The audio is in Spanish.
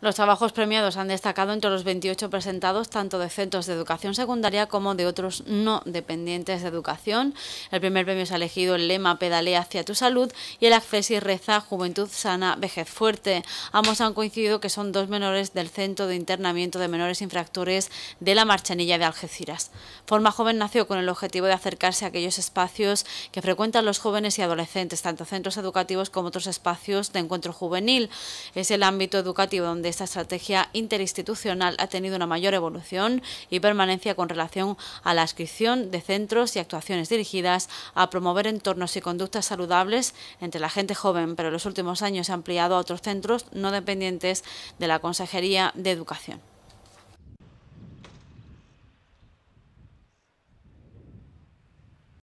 Los trabajos premiados han destacado entre los 28 presentados tanto de centros de educación secundaria como de otros no dependientes de educación. El primer premio se ha elegido el lema Pedalea hacia tu salud y el Accesi Reza Juventud Sana Vejez Fuerte. Ambos han coincidido que son dos menores del Centro de Internamiento de Menores Infractores de la Marchanilla de Algeciras. Forma Joven nació con el objetivo de acercarse a aquellos espacios que frecuentan los jóvenes y adolescentes, tanto centros educativos como otros espacios de encuentro juvenil. Es el ámbito educativo donde esta estrategia interinstitucional ha tenido una mayor evolución y permanencia con relación a la inscripción de centros y actuaciones dirigidas a promover entornos y conductas saludables entre la gente joven, pero en los últimos años se ha ampliado a otros centros no dependientes de la Consejería de Educación.